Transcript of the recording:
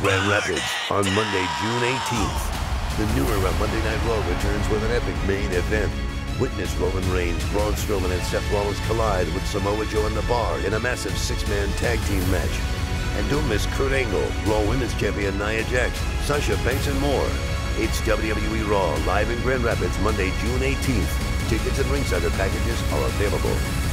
Grand Rapids on Monday, June 18th. The new era Monday Night Raw returns with an epic main event. Witness Roman Reigns, Braun Strowman, and Seth Rollins collide with Samoa Joe and The Bar in a massive six-man tag team match. And don't miss Kurt Angle, Raw Women's Champion Nia Jax, Sasha Banks, and more. It's WWE Raw live in Grand Rapids Monday, June 18th. Tickets and ringside packages are available.